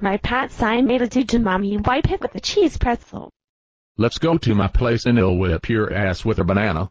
My pat sign made a it to mommy. Wipe it with a cheese pretzel. Let's go to my place and I'll whip your ass with a banana.